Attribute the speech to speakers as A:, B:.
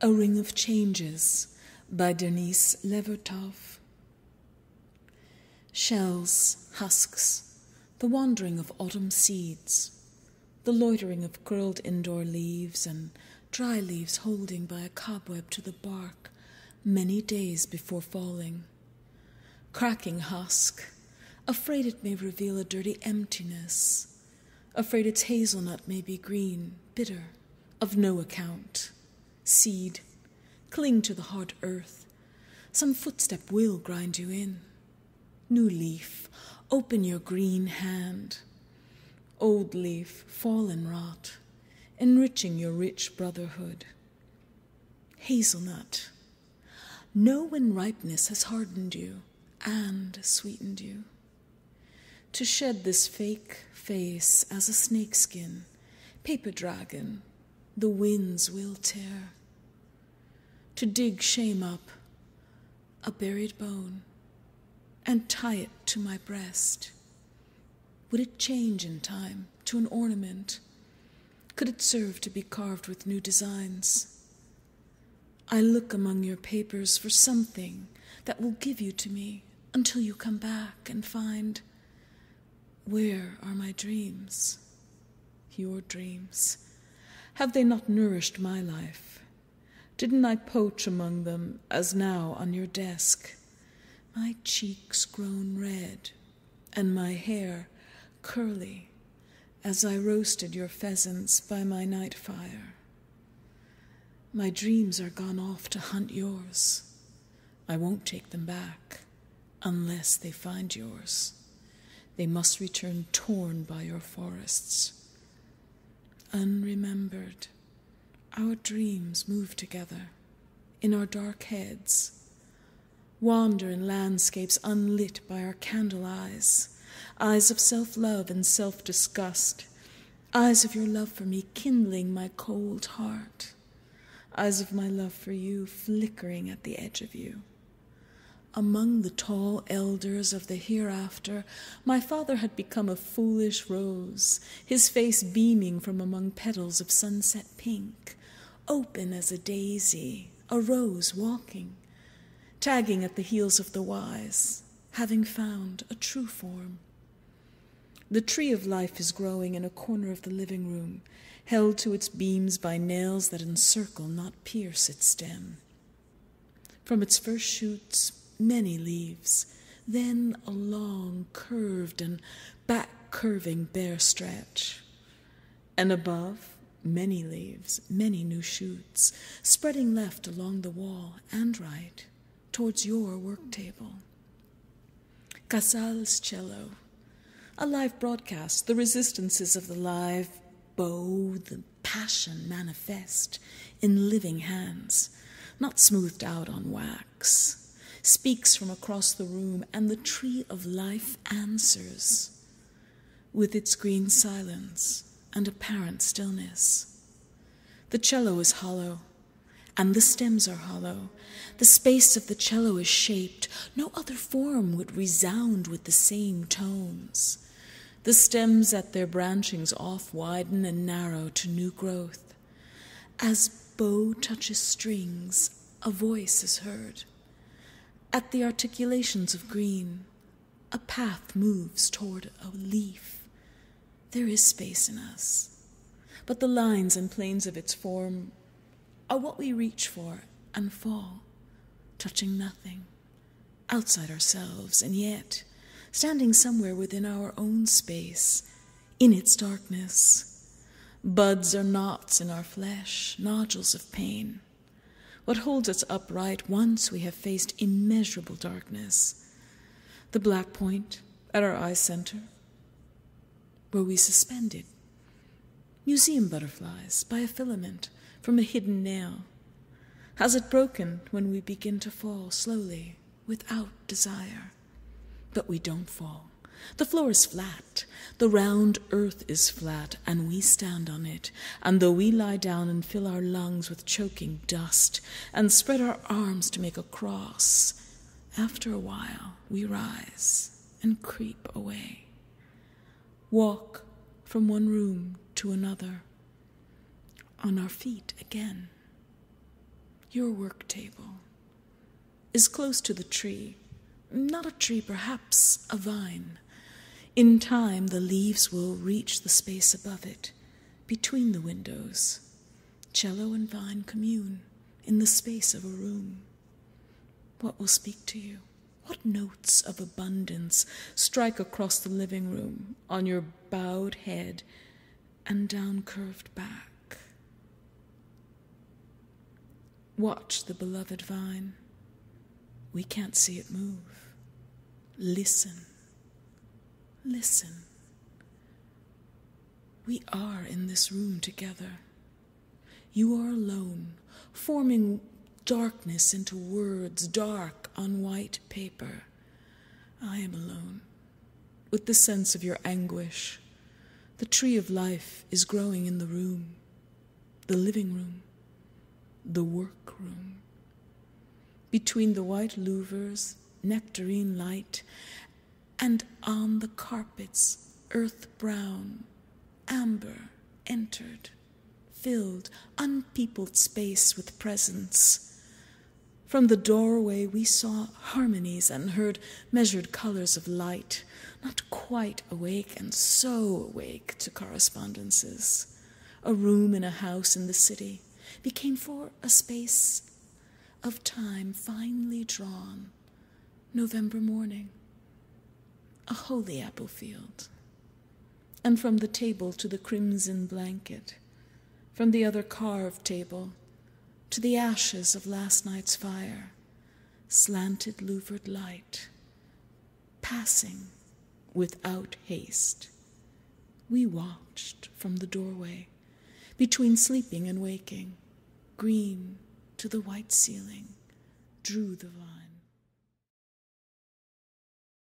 A: A Ring of Changes by Denise Levertov. Shells, husks, the wandering of autumn seeds, the loitering of curled indoor leaves and dry leaves holding by a cobweb to the bark many days before falling. Cracking husk, afraid it may reveal a dirty emptiness, afraid its hazelnut may be green, bitter, of no account seed, cling to the hard earth. Some footstep will grind you in. New leaf, open your green hand. Old leaf, fall and rot, enriching your rich brotherhood. Hazelnut, know when ripeness has hardened you and sweetened you. To shed this fake face as a snakeskin, paper dragon, the winds will tear to dig shame up, a buried bone, and tie it to my breast? Would it change in time to an ornament? Could it serve to be carved with new designs? I look among your papers for something that will give you to me until you come back and find where are my dreams? Your dreams. Have they not nourished my life? Didn't I poach among them, as now on your desk? My cheeks grown red, and my hair curly, as I roasted your pheasants by my night fire. My dreams are gone off to hunt yours. I won't take them back, unless they find yours. They must return torn by your forests. Unremembered our dreams move together in our dark heads, wander in landscapes unlit by our candle eyes, eyes of self love and self disgust, eyes of your love for me kindling my cold heart, eyes of my love for you flickering at the edge of you. Among the tall elders of the hereafter, my father had become a foolish rose, his face beaming from among petals of sunset pink open as a daisy, a rose walking, tagging at the heels of the wise, having found a true form. The tree of life is growing in a corner of the living room, held to its beams by nails that encircle, not pierce, its stem. From its first shoots, many leaves, then a long, curved, and back curving bare stretch. And above, many leaves, many new shoots, spreading left along the wall and right towards your work table. Casals' cello, a live broadcast, the resistances of the live bow, the passion manifest in living hands, not smoothed out on wax, speaks from across the room, and the tree of life answers with its green silence and apparent stillness. The cello is hollow, and the stems are hollow. The space of the cello is shaped. No other form would resound with the same tones. The stems at their branchings off widen and narrow to new growth. As bow touches strings, a voice is heard. At the articulations of green, a path moves toward a leaf. There is space in us, but the lines and planes of its form are what we reach for and fall, touching nothing, outside ourselves, and yet standing somewhere within our own space, in its darkness. Buds are knots in our flesh, nodules of pain. What holds us upright once we have faced immeasurable darkness? The black point at our eye center, were we suspended? Museum butterflies by a filament from a hidden nail. Has it broken when we begin to fall slowly, without desire? But we don't fall. The floor is flat. The round earth is flat, and we stand on it. And though we lie down and fill our lungs with choking dust, and spread our arms to make a cross, after a while we rise and creep away walk from one room to another, on our feet again. your work table, is close to the tree, not a tree, perhaps a vine. In time, the leaves will reach the space above it, between the windows. Cello and vine commune in the space of a room. What will speak to you? What notes of abundance strike across the living room on your bowed head and down curved back? Watch the beloved vine. We can't see it move. Listen. Listen. We are in this room together. You are alone, forming darkness into words, dark on white paper. I am alone, with the sense of your anguish. The tree of life is growing in the room, the living room, the work room. Between the white louvers, nectarine light, and on the carpets, earth brown, amber entered, filled unpeopled space with presence. From the doorway, we saw harmonies and heard measured colors of light, not quite awake and so awake to correspondences. A room in a house in the city became for a space of time finely drawn, November morning a holy apple field. And from the table to the crimson blanket, from the other carved table to the ashes of last night's fire, slanted louvered light, passing without haste. We watched from the doorway, between sleeping and waking, green to the white ceiling, drew the vine.